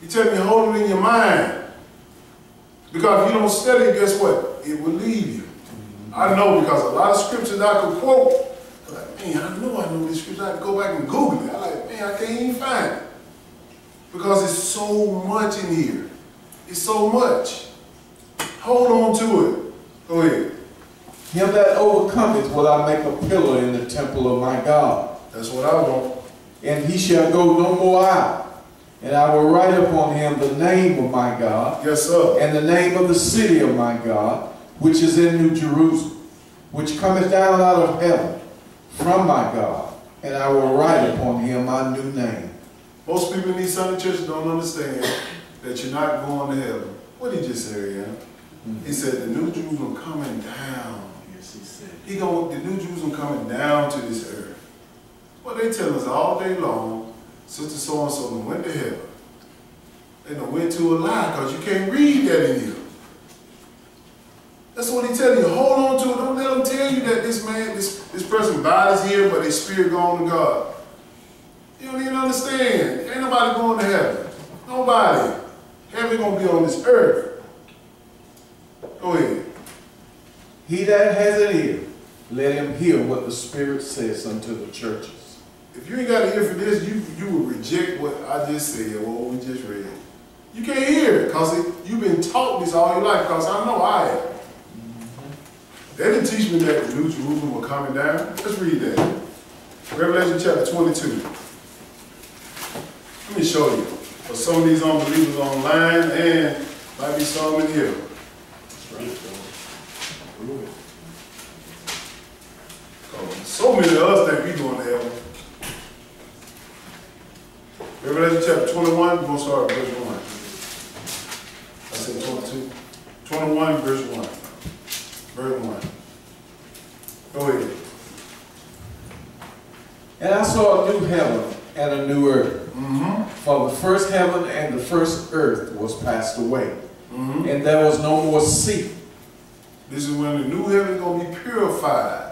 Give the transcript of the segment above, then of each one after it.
He tell me hold it in your mind. Because if you don't study it, guess what? It will leave you. I know because a lot of scriptures I could quote, I'm like, man, I know I know these scriptures. I go back and Google it. I'm like, man, I can't even find it. Because it's so much in here. It's so much. Hold on to it. Go ahead. Him that overcometh will I make a pillar in the temple of my God. That's what I want. And he shall go no more out. And I will write upon him the name of my God, Yes, sir. and the name of the city of my God, which is in New Jerusalem, which cometh down out of heaven from my God. And I will write upon him my new name. Most people in these Sunday churches don't understand that you're not going to heaven. What did he just say, yeah? Mm-hmm. He said the New Jerusalem coming down. Yes, he said. He going the New Jerusalem coming down to this earth. What they tell us all day long, Sister so and so done went to heaven. They done went to a lie because you can't read that in here. That's what he telling you. Hold on to it. Don't let them tell you that this man, this, this person body is here, but his spirit gone to God. You don't even understand. Ain't nobody going to heaven. Nobody. Heaven gonna be on this earth. Go ahead. He that has an ear, let him hear what the Spirit says unto the churches. If you ain't got to hear for this, you you will reject what I just said, what we just read. You can't hear it because you've been taught this all your life. Because I know I have. Mm-hmm. They didn't teach me that the New Jerusalem was coming down. Let's read that. Revelation chapter 22. Let me show you. For some of these unbelievers online and might be some in here. So many of us think we going to heaven. Revelation chapter 21, we're going to start at verse 1. I said 22. 21, verse 1. Verse 1. Go ahead. And I saw a new heaven and a new earth. Mm-hmm. For the first heaven and the first earth was passed away, Mm-hmm. and there was no more sea. This is when the new heaven is going to be purified.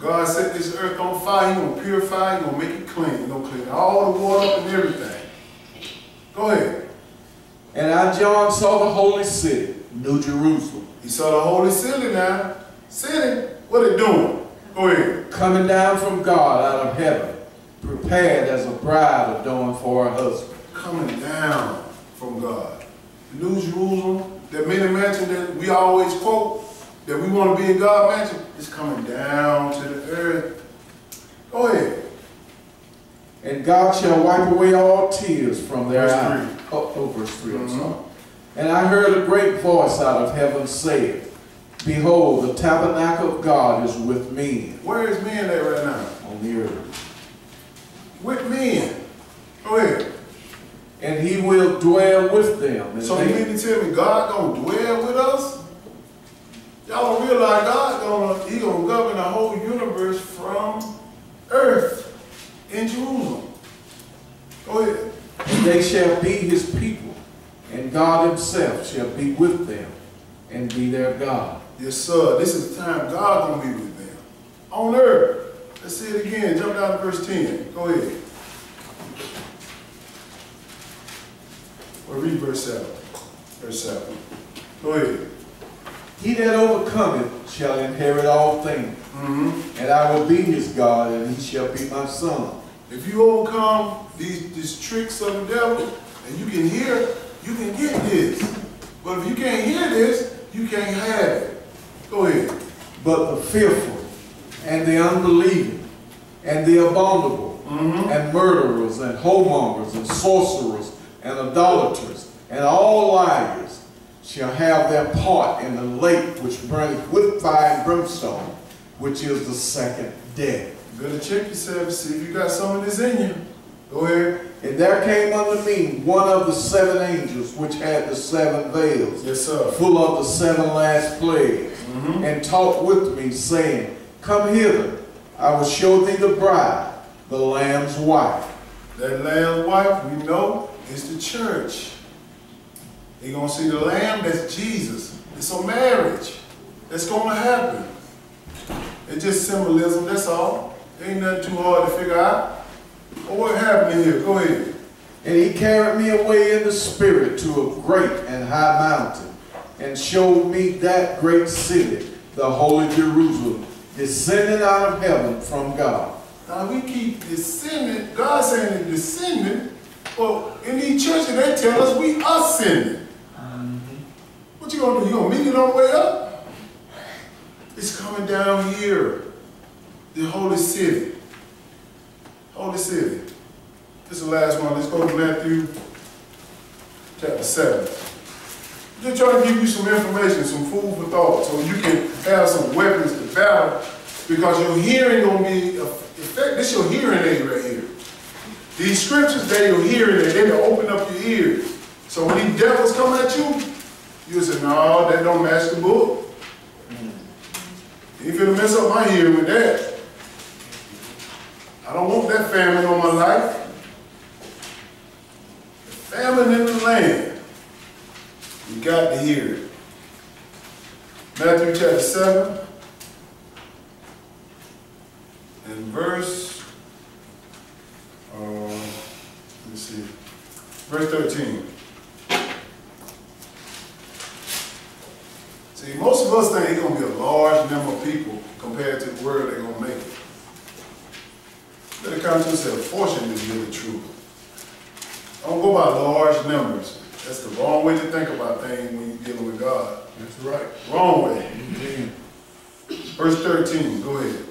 God set this earth on fire, He going to purify, He going to make it clean. He going to clean all the water up and everything. Go ahead. And I, John, saw the holy city, New Jerusalem, He saw the holy city now. City, what it doing? Go ahead. coming down from God out of heaven, prepared as a bride adorned for her husband. Coming down from God. New Jerusalem, that many mansion that we always quote, that we want to be in God mansion, is coming down to the earth. Go ahead. And God shall wipe away all tears from their Verse eyes. Oh, oh, verse 3, I'm Mhm. And I heard a great voice out of heaven saying, Behold, the tabernacle of God is with men Where is men at right now? on the earth. With men. Go ahead. And he will dwell with them. So you mean to tell me God gonna dwell with us? Y'all don't realize God gonna He gonna govern the whole universe from earth in Jerusalem. Go ahead. They shall be his people, and God himself shall be with them and be their God. Yes, sir. This is the time God gonna be with them on earth. Let's see it again. Jump down to verse ten. Go ahead. Or read verse seven. Verse seven. Go ahead. He that overcometh shall inherit all things, Mm-hmm. and I will be his God, and he shall be my son. If you overcome these, these tricks of the devil, and you can hear, you can get this. But if you can't hear this, you can't have it. Go ahead. But the fearful, and the unbelieving, and the abominable, Mm-hmm. and murderers, and whoremongers, and sorcerers, and idolaters, and all liars shall have their part in the lake which burneth with fire and brimstone, which is the second death. You better check yourself, see if you got some of this in you. Go ahead. And there came unto me one of the seven angels which had the seven vials, Yes, sir. full of the seven last plagues, Mm-hmm. and talked with me, saying, Come hither, I will show thee the bride, the Lamb's wife. That lamb's wife, we know, is the church. You're going to see the lamb, that's Jesus. It's a marriage. That's going to happen. It's just symbolism, that's all. Ain't nothing too hard to figure out. Well, what happened here? Go ahead. And he carried me away in the spirit to a great and high mountain, and showed me that great city, the holy Jerusalem, descending out of heaven from God. Now we keep descending, God saying descending, but in these churches they tell us we ascending. What you gonna do? You gonna meet it on the way up? It's coming down here. The holy city. Holy city. This is the last one. Let's go to Matthew chapter 7. Just trying to give you some information, some food for thought, so you can have some weapons to battle, because your hearing gonna be effect. This your hearing aid right here. These scriptures, they your hearing aid. They will open up your ears. So when these devils come at you, you say, no, that don't match the book. You finna mess up my hearing with that. I don't want that famine on my life. The famine in the land. You got to hear it. Matthew chapter 7 and verse, uh, let me see, verse 13. See, most of us think it's going to be a large number of people compared to the word they're going to make it. Better come to say a portion is really true. Don't go by large numbers. That's the wrong way to think about things when you're dealing with God. That's right. Wrong way. Verse 13, go ahead.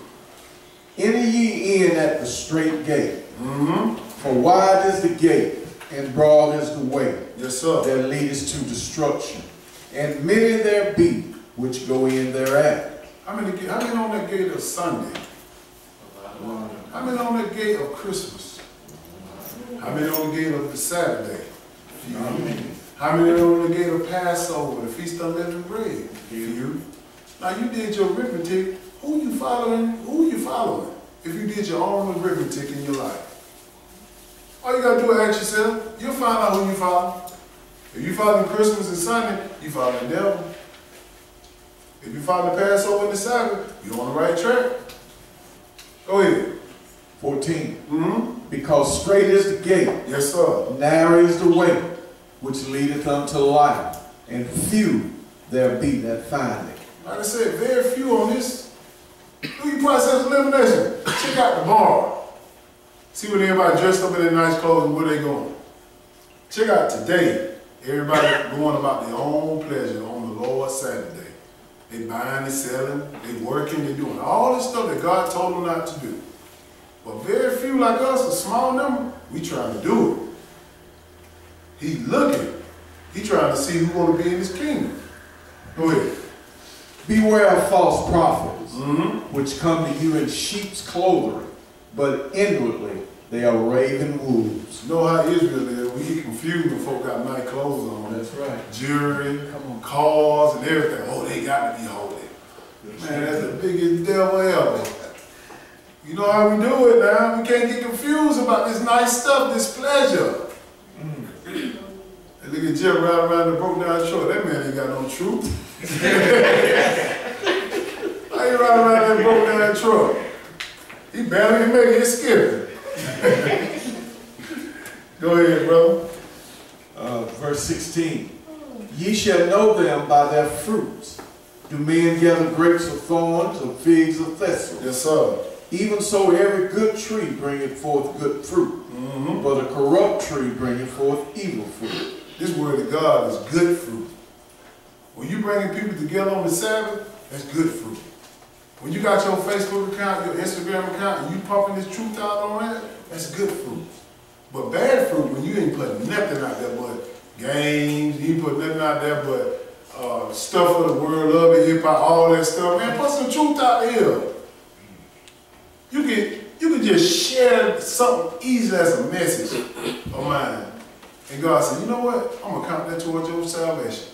Enter ye in at the straight gate, Mm-hmm. for wide is the gate, and broad is the way Yes, sir. that leadeth to destruction, and many there be which go in thereat. How many, how many on that gate of Sunday? How many on that gate of Christmas? How many on the gate of the Saturday? Few. How many on the gate of Passover, the Feast of Unleavened Bread? Few. Now you did your arithmetic. Who you following? Who you following? If you did your own arithmetic in your life, all you gotta do is ask yourself. You'll find out who you follow. If you follow Christmas and Sunday, you follow the devil. If you follow the Passover and the Sabbath, you're on the right track. Go ahead. 14. Mm-hmm. Because straight is the gate, Yes, sir. narrow is the way which leadeth unto life, and few there be that find it. Like I said, very few on this. Do your process elimination. Check out the bar. See when everybody dressed up in their nice clothes and where they going. Check out today. Everybody going about their own pleasure on the Lord's Saturday. They buying, they selling, they working, they doing all this stuff that God told them not to do. But very few like us, a small number, we trying to do it. He looking. He trying to see who want to be in his kingdom. Go ahead. Beware of false prophets, Mm-hmm. which come to you in sheep's clothing, but inwardly they are raven wolves. You know how Israel is. We get confused when folk got nice clothes on. That's right. Jewelry, Come on. cars, and everything. Oh, they got to be holy. Man, that's the biggest devil ever. You know how we do it now. We can't get confused about this nice stuff, this pleasure. Mm. And look at Jeff riding around the broke down truck. That man ain't got no truth. How you riding around that broke down truck? He barely can make it, skipping. Go ahead, brother. Uh, verse 16. Ye shall know them by their fruits. Do men gather grapes of thorns or figs of thistles? Yes, sir. Even so, every good tree bringeth forth good fruit, Mm-hmm. but a corrupt tree bringeth forth evil fruit. This word of God is good fruit. When you bringing people together on the Sabbath, that's good fruit. When you got your Facebook account, your Instagram account, and you pumping this truth out on that, that's good fruit. But bad fruit, when you ain't put nothing out there but games, you put nothing out there but uh, stuff for the world, love and hip hop, all that stuff. Man, put some truth out here. You can you can just share something easy as a message of mine. And God said, you know what? I'm gonna count that towards your salvation.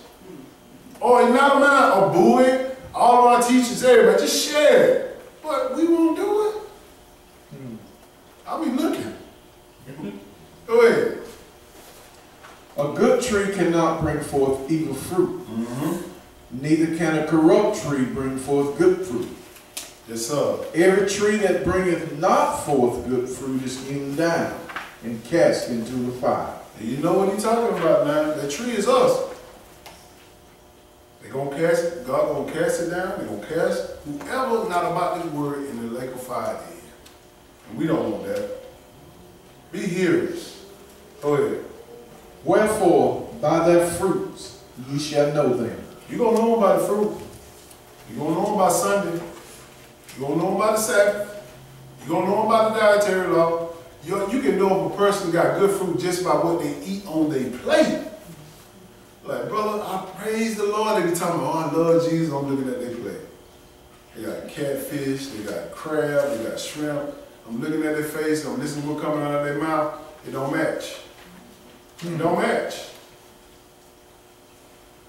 Or it's not mine, or boo it. All our teachers, everybody, just share it. But we won't do it. I'll be looking. Go ahead. A good tree cannot bring forth evil fruit, Mm-hmm. neither can a corrupt tree bring forth good fruit. Yes, sir. Every tree that bringeth not forth good fruit is hewn down and cast into the fire. And you know what he's talking about now? That tree is us. They gonna cast it, God gonna cast it down, they gonna cast whoever not about this word in the lake of fire. And we don't want that. Be hearers. Go ahead. Wherefore, by their fruits ye shall know them. You gonna know them by the fruit. You gonna know them by Sunday. You gonna know them by the Sabbath. You gonna know them by the dietary law. You, you can know if a person got good fruit just by what they eat on their plate. Like, brother, I praise the Lord every time. Oh, I love Jesus. I'm looking at their plate. They got catfish, they got crab, they got shrimp. I'm looking at their face, I'm listening to what's coming out of their mouth. It don't match. It don't match.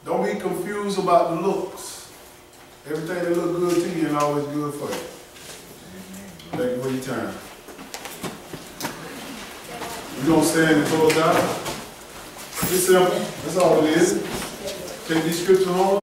Don't be confused about the looks. Everything that look good to you ain't always good for you. Thank you for your time. We gonna stand and close out. It's simple. That's all it is. Take these scriptures home.